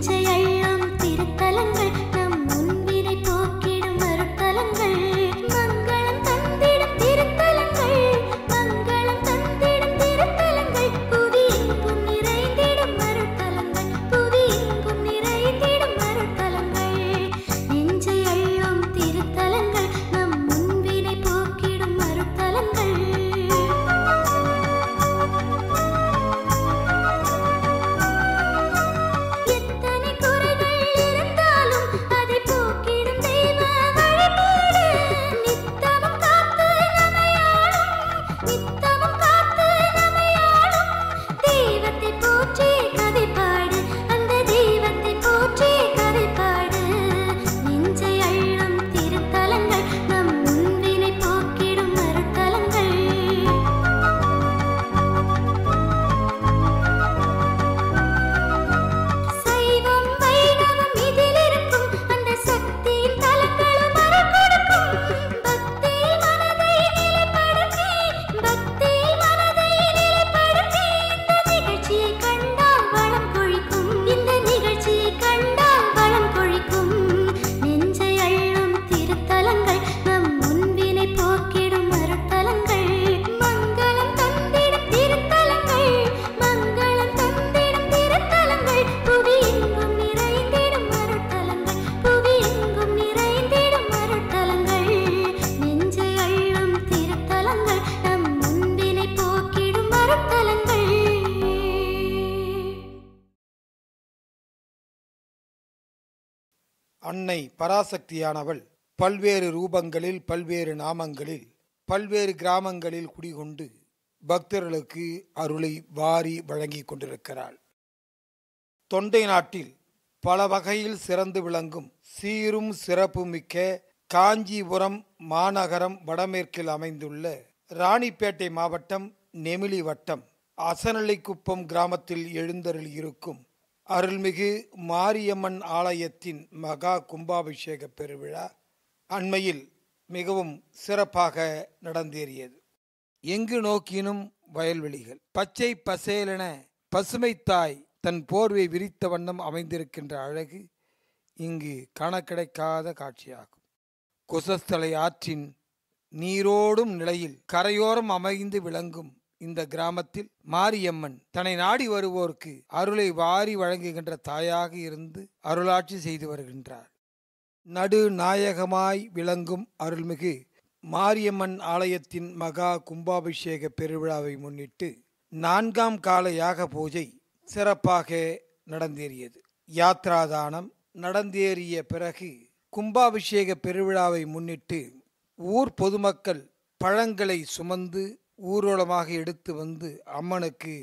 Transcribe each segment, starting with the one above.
take ちっ பராசக்தியானவள். பல்வேறு ரூபங்களில் பல்வேறு நாமங்களில் பல்வேறு கிராமங்களில் குடிகொண்டு பக்தர்களுக்கு அருளை வாரி வழங்கிக் கொண்டிருக்கிறாள். தொண்டை நாட்டில் பல வகையில் சிறந்து விளங்கும் சீரும் சிறப்புமிக்க காஞ்சிபுரம் மாநகரம் வடமேற்கில் அமைந்துள்ள ராணிப்பேட்டை மாவட்டம் நெமிலி வட்டம் அசநிலைக்குப்பம் கிராமத்தில் எழுந்தருள் இருக்கும் அருள்மிகு மாரியம்மன் ஆலயத்தின் மகா கும்பாபிஷேக பெருவிழா அண்மையில் மிகவும் சிறப்பாக நடந்தேறியது. எங்கு நோக்கினும் வயல்வெளிகள். பச்சை பசேலென பசுமை தாய் தன் போர்வை விரித்த வண்ணம் அமைந்திருக்கின்ற அழகு இங்கு காண கிடைக்காத காட்சியாகும். குசஸ்தலை ஆற்றின் நீரோடும் நிலையில் கரையோரம் அமைந்து விளங்கும் இந்த கிராமத்தில் மாரியம்மன் தன்னை நாடி வருவோருக்கு அருளை வாரி வழங்குகின்ற தாயாக இருந்து அருளாட்சி செய்து வருகின்றார். நடுநாயகமாய் விளங்கும் அருள்மிகு மாரியம்மன் ஆலயத்தின் மகா கும்பாபிஷேக பெருவிழாவை முன்னிட்டு நான்காம் கால யாக பூஜை சிறப்பாக நடந்தேறியது. யாத்ராதானம் நடந்தேறிய பிறகு கும்பாபிஷேக பெருவிழாவை முன்னிட்டு ஊர் பொதுமக்கள் பழங்களை சுமந்து ஊர்வலமாக எடுத்து வந்து அம்மனுக்கு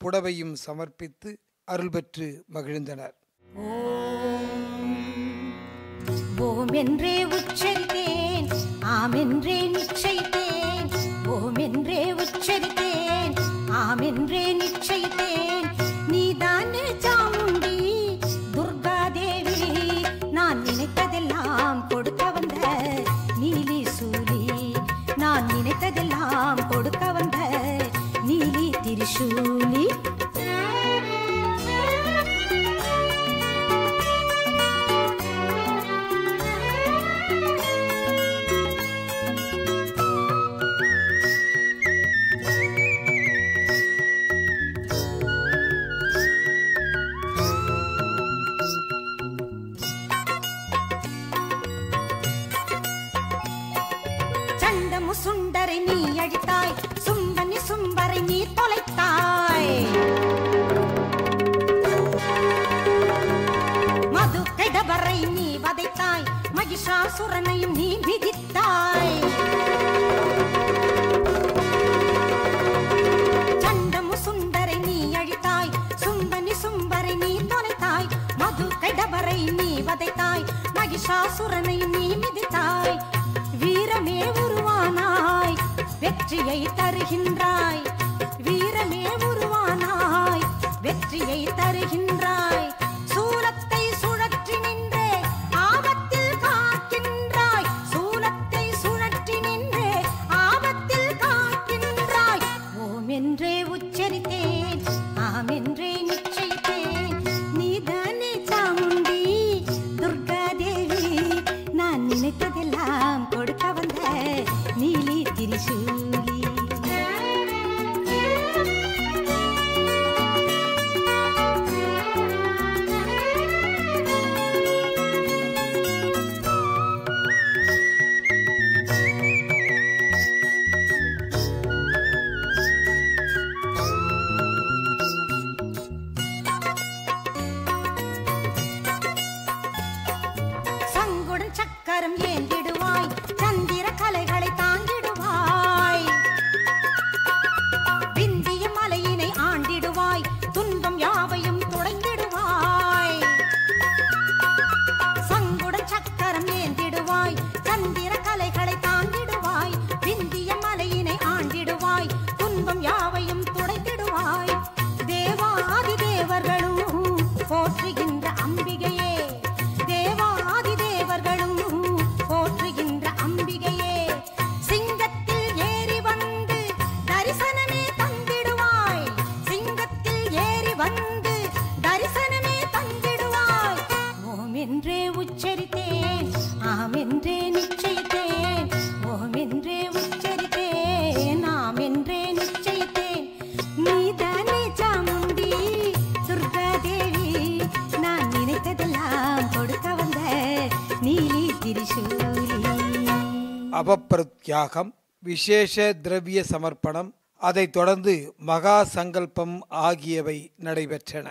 புடவையும் சமர்ப்பித்து அருள் பெற்று மகிழ்ந்தனர். ஓம் என்றே உச்சரித்தேன் ஆம் என்றே நிச்சயித்தேன் ஓம் என்றே உச்சரித்தேன் ஆம் என்றே அசுரனையும் நீ விதித்தாய் சண்டமு சுண்டரை நீ அழித்தாய். சும்பனி சும்பரை நீ தொலைத்தாய். மது கடபரை நீ வதைத்தாய். மகிஷாசுரனையும் நீ மிதித்தாய். வீரமே உருவானாய். வெற்றியை தருகின்றாய். தியாகம் விசேஷ திரவிய சமர்ப்பணம் அதைத் தொடர்ந்து மகா சங்கல்பம் ஆகியவை நடைபெற்றன.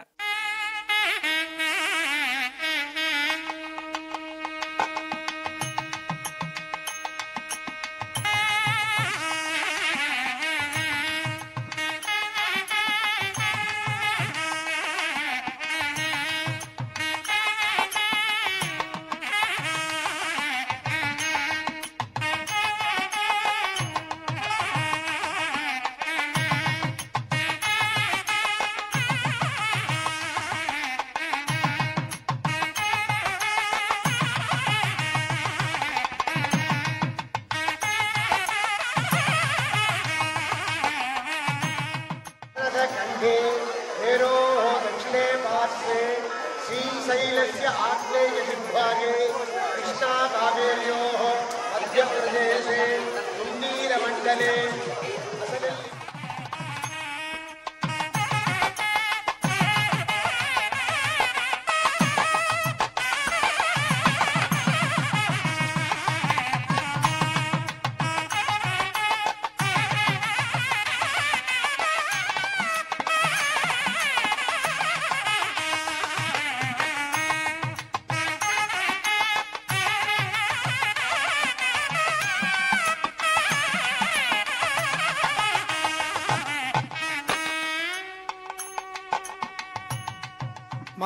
आग्नेयदिग्भागे कृष्णाकावेर्योः मध्यप्रदेशे कुम्बीरमण्डले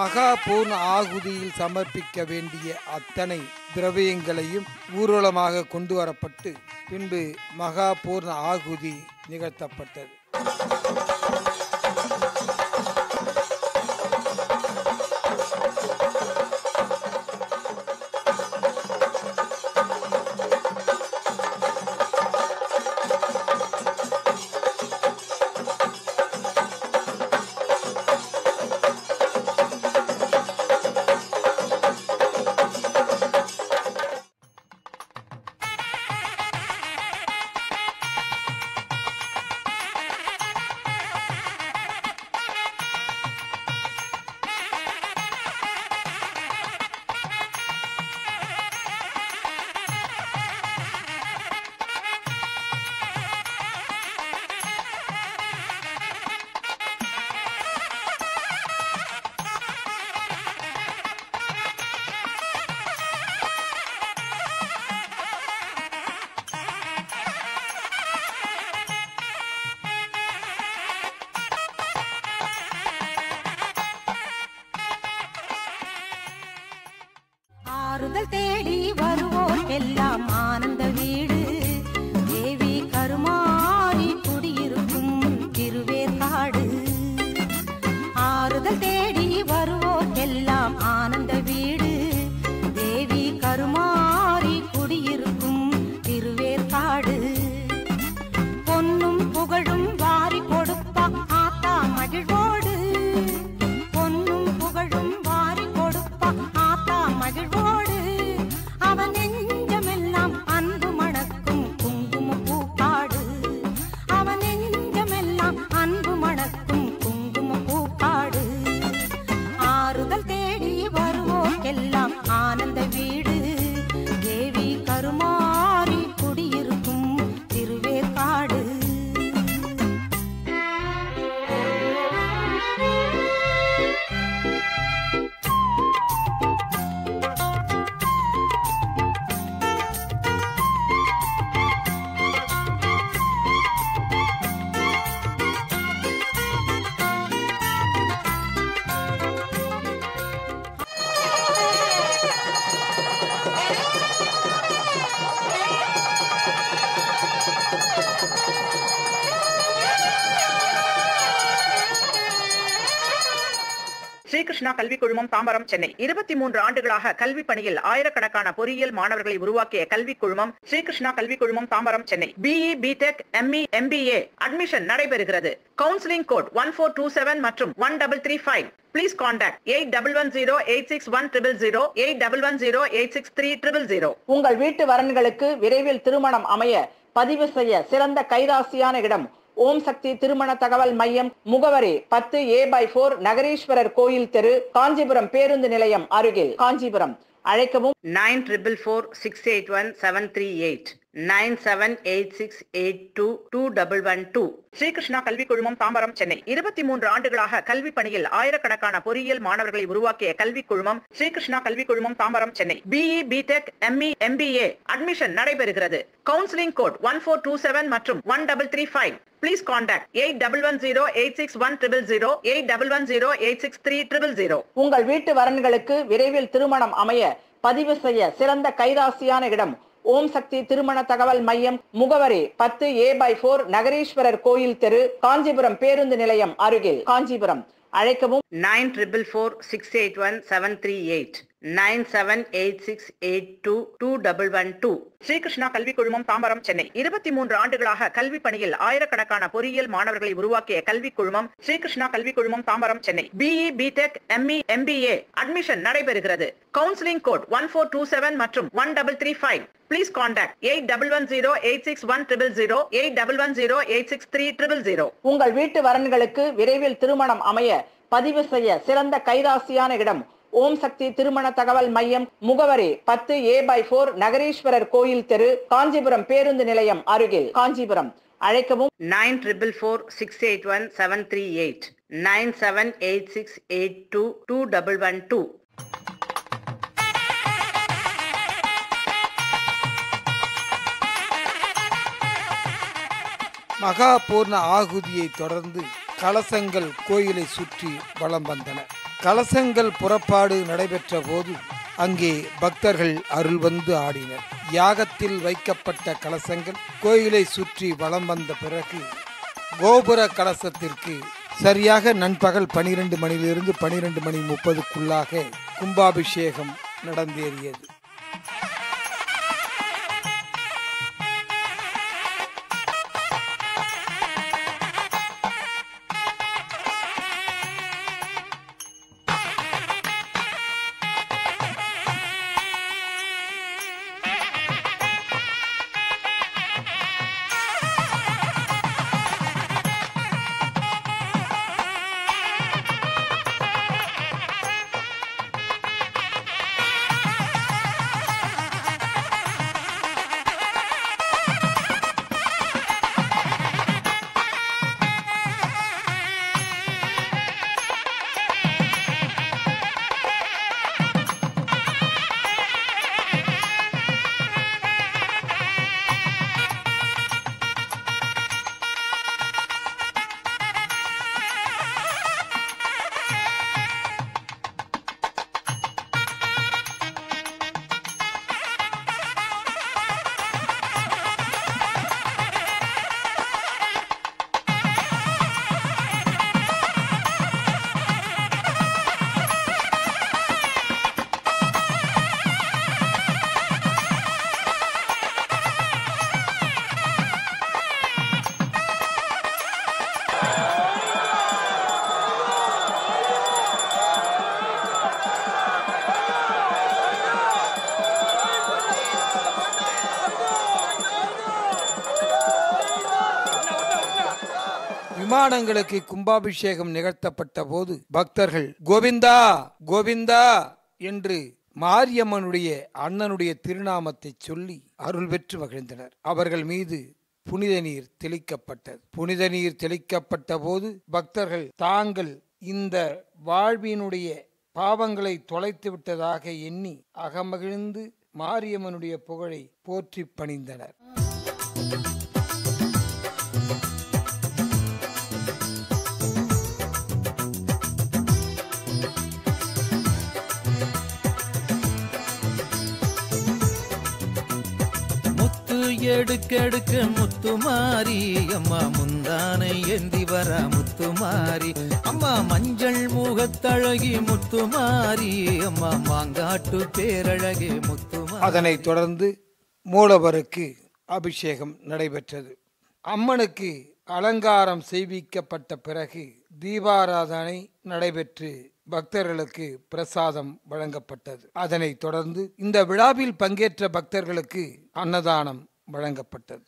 மகா பூர்ண ஆகுதியில் சமர்ப்பிக்க வேண்டிய அத்தனை திரவியங்களையும் ஊர்வலமாக கொண்டு வரப்பட்டு பின்பு மகா பூர்ண ஆகுதி நிகழ்த்தப்பட்டது. தேடி வருவோர்க்கெல்லாம் கிருஷ்ணா கல்வி குழுமம் தாம்பரம் சென்னை. இருபத்தி மூன்று ஆண்டுகளாக கல்வி பணியில் ஆயிரக்கணக்கான பொறியியல் மாணவர்களை உருவாக்கிய கல்வி குழுமம் ஸ்ரீகிருஷ்ணா கல்வி குழுமம் Tambaram Chennai. BE BTech ME MBA admission நடைபெறுகிறது. Counselling code one four two seven மற்றும் one double three five please contact eight double one zero eight six one triple zero eight double one zero eight six three triple zero உங்கள் வீட்டு வரன்களுக்கு விரைவில் திருமணம் அமைய பதிவு செய்ய சிறந்த கைராசியான இடம் ஓம் சக்தி திருமண தகவல் மையம் முகவரி பத்து ஏ பை போர் நகரீஸ்வரர் கோயில் தெரு காஞ்சிபுரம் பேருந்து நிலையம் அருகில். காஞ்சிபுரம். அழைக்கவும். Nine triple four six eight one seven three eight nine seven eight six eight two two double one two. Srikrishna கல்வி குழுமம் தாம்பரம் சென்னை. இருபத்தி மூன்று ஆண்டுகளாக கல்வி பணியில் ஆயிரக்கணக்கான பொறியியல் மாணவர்களை உருவாக்கிய கல்வி குழுமம் ஸ்ரீகிருஷ்ணா கல்வி குழுமம் Tambaram Chennai. BE BTech ME MBA admission நடைபெறுகிறது. Counselling code one four two seven மற்றும் one double three five please contact eight double one zero eight six one triple zero eight double one zero eight six three triple zero உங்கள் வீட்டு வரன்களுக்கு விரைவில் திருமணம் அமைய பதிவு செய்ய சிறந்த கைராசியான இடம் ஓம் சக்தி திருமண தகவல் மையம் முகவரி பத்து ஏ பை போர் நகரீஸ்வரர் கோயில் தெரு காஞ்சிபுரம் பேருந்து நிலையம் அருகில். காஞ்சிபுரம். அழைக்கவும். Nine triple four six eight one seven three eight nine seven eight six eight two two double one two. Srikrishna கல்வி குழுமம் தாம்பரம் சென்னை. இருபத்தி மூன்று ஆண்டுகளாக கல்வி பணியில் ஆயிரக்கணக்கான பொறியியல் மாணவர்களை உருவாக்கிய கல்வி குழுமம் ஸ்ரீகிருஷ்ணா கல்வி குழுமம் Tambaram Chennai. BE BTech ME MBA admission நடைபெறுகிறது. Counselling code one four two seven மற்றும் one double three five please contact eight double one zero eight six one triple zero eight double one zero eight six three triple zero உங்கள் வீட்டு வரன்களுக்கு விரைவில் திருமணம் அமைய பதிவு செய்ய சிறந்த கைராசியான இடம் ஓம் சக்தி திருமண தகவல் மையம் முகவரி பத்து ஏ பை போர் நகரீஸ்வரர் கோயில் தெரு காஞ்சிபுரம் பேருந்து நிலையம் அருகில். காஞ்சிபுரம். அழைக்கவும். Nine triple four six eight one seven three eight nine seven eight six eight two two double one two மகா பூர்ண ஆகுதியை தொடர்ந்து கலசங்கள் கோயிலை சுற்றி வலம் வந்தன. கலசங்கள் புறப்பாடு நடைபெற்ற போது அங்கே பக்தர்கள் அருள் வந்து ஆடினர். யாகத்தில் வைக்கப்பட்ட கலசங்கள் கோயிலை சுற்றி வலம் வந்த பிறகு கோபுர கலசத்திற்கு சரியாக நண்பகல் பனிரெண்டு மணியிலிருந்து பனிரெண்டு மணி முப்பதுக்குள்ளாக கும்பாபிஷேகம் நடந்தேறியது. விமானங்களுக்கு கும்பாபிஷேகம் நிகழ்த்தப்பட்ட போது பக்தர்கள் கோவிந்தா கோவிந்தா என்று மாரியம்மனுடைய அண்ணனுடைய திருநாமத்தை சொல்லி அருள் பெற்று மகிழ்ந்தனர். அவர்கள் மீது புனித நீர் தெளிக்கப்பட்டது. புனித நீர் தெளிக்கப்பட்ட போது பக்தர்கள் தாங்கள் இந்த வாழ்வினுடைய பாவங்களை தொலைத்து விட்டதாக எண்ணி அகமகிழ்ந்து மாரியம்மனுடைய புகழை போற்றி பணிந்தனர். எடுக்கெடுக்க முத்துமாரி அம்மா முந்தானை ஏந்தி வர முத்துமாரி அம்மா மஞ்சள் முகத்தழகி முத்துமாரி அம்மா மாங்காட்டு பேரழகி முத்துமாரி அதனைத் தொடர்ந்து மூலவருக்கு அபிஷேகம் நடைபெற்றது. அம்மனுக்கு அலங்காரம் செய்விக்கப்பட்ட பிறகு தீபாராதனை நடைபெற்று பக்தர்களுக்கு பிரசாதம் வழங்கப்பட்டது. அதனைத் தொடர்ந்து இந்த விழாவில் பங்கேற்ற பக்தர்களுக்கு அன்னதானம் வழங்கப்பட்டது.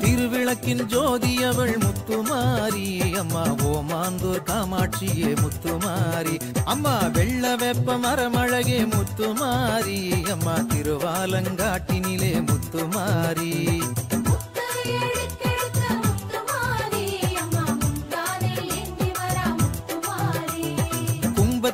திருவிளக்கின் ஜோதி அவள் முத்துமாரி. அம்மா ஓமாந்தூர் காமாட்சியே முத்துமாரி. அம்மா வெள்ள வெப்ப மரமழகே முத்துமாரி. அம்மா திருவாலங்காட்டினிலே முத்துமாரி.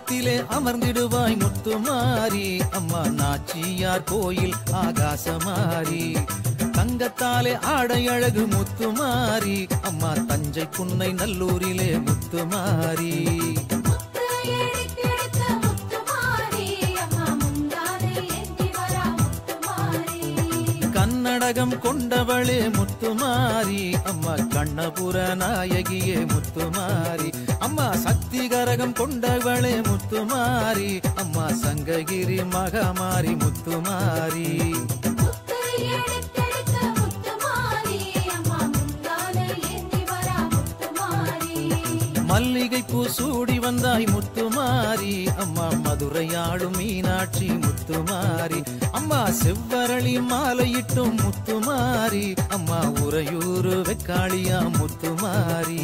கும்பத்திலே அமர்ந்திடுவாய் முத்துமாரி. அம்மா நாச்சியார் கோயில் ஆகாசமாரி. தங்கத்தாலே ஆடை அழகு முத்துமாரி. அம்மா தஞ்சை புன்னை நல்லூரிலே முத்துமாரி. நாடகம் கொண்டவளே முத்துமாரி. அம்மா கண்ணபுர நாயகியே முத்துமாரி. அம்மா சக்தி கரகம் கொண்டவளே முத்துமாரி. அம்மா சங்ககிரி மகமாரி முத்துமாரி. மல்லிகை பூ சூடி வந்தாய் முத்துமாரி. அம்மா மதுரையாடும் மீனாட்சி முத்துமாரி. அம்மா செவ்வரளி மாலையிட்டும் முத்துமாரி. அம்மா உறையூரு வெக்காளியா முத்துமாரி.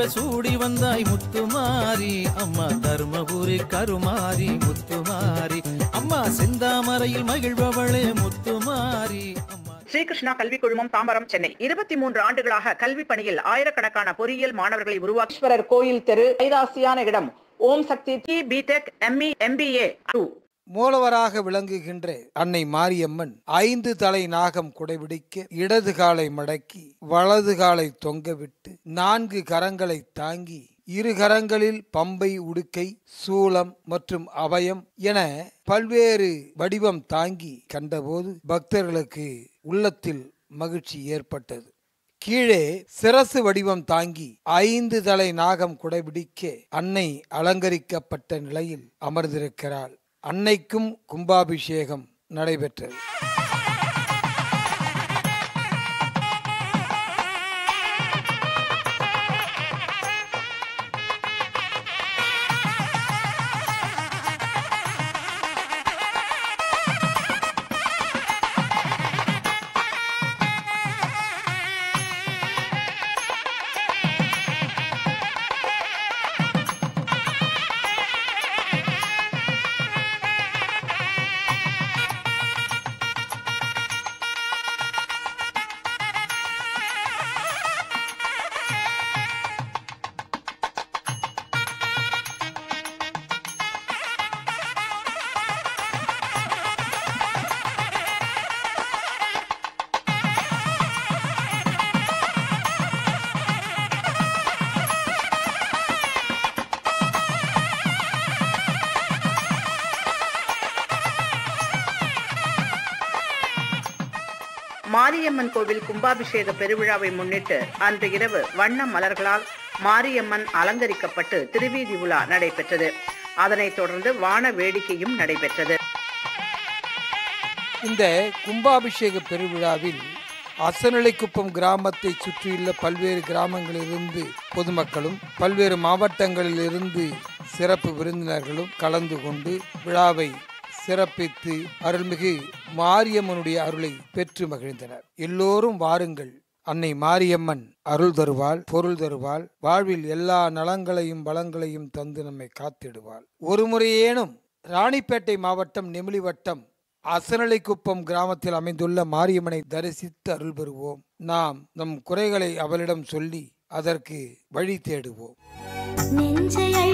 தாழம்பூவை சூடி வந்தாய் முத்துமாரி அம்மா தர்மபுரி கருமாரி முத்துமாரி அம்மா செந்தாமரையில் மகிழ்பவளே முத்துமாரி ஸ்ரீகிருஷ்ணா கல்விக் குழுமம் தாம்பரம் சென்னை. இருபத்தி மூன்று ஆண்டுகளாக கல்வி பணியில் ஆயிரக்கணக்கான பொறியியல் மாணவர்களை உருவாக்கி ஈஸ்வரர் கோயில் தெரு கைராசியான இடம். Om Shakti BTech ME MBA two மூலவராக விளங்குகின்ற அன்னை மாரியம்மன் ஐந்து தலை நாகம் குடைபிடிக்க இடது காலை மடக்கி வலது காலை தொங்கவிட்டு நான்கு கரங்களை தாங்கி இரு கரங்களில் பம்பை உடுக்கை சூலம் மற்றும் அபயம் என பல்வேறு வடிவம் தாங்கி கண்டபோது பக்தர்களுக்கு உள்ளத்தில் மகிழ்ச்சி ஏற்பட்டது. கீழே சிரசு வடிவம் தாங்கி ஐந்து தலை நாகம் குடைபிடிக்க அன்னை அலங்கரிக்கப்பட்ட நிலையில் அமர்ந்திருக்கிறாள். அன்னைக்கும் கும்பாபிஷேகம் நடைபெற்றது. மாரியம்மன் கோவில் கும்பாபிஷேக பெருவிழாவை முன்னிட்டு அன்று இரவு வண்ண மலர்களால் மாரியம்மன் அலங்கரிக்கப்பட்டு திருவீதி உலா நடைபெற்றது. அதனைத் தொடர்ந்து வான வேடிக்கையும் நடைபெற்றது. இந்த கும்பாபிஷேக பெருவிழாவில் அசநிலைக்குப்பம் கிராமத்தை சுற்றியுள்ள பல்வேறு கிராமங்களிலிருந்து பொதுமக்களும் பல்வேறு மாவட்டங்களிலிருந்து சிறப்பு விருந்தினர்களும் கலந்து கொண்டு விழாவை சிறப்பித்து அருள்மிகு மாரியம்மனுடைய அருளை பெற்று மகிழ்ந்தனர். எல்லோரும் வாருங்கள். அன்னை மாரியம்மன் அருள் தருவாள் பொருள் தருவாள் வாழ்வில் எல்லா நலங்களையும் வளங்களையும் தந்து நம்மை காத்திடுவாள். ஒரு முறையேனும் ராணிப்பேட்டை மாவட்டம் நெமிலி வட்டம் அசனலைக்குப்பம் கிராமத்தில் அமைந்துள்ள மாரியம்மனை தரிசித்து அருள் பெறுவோம். நாம் நம் குறைகளை அவளிடம் சொல்லி அதற்கு வழி தேடுவோம். நெஞ்சை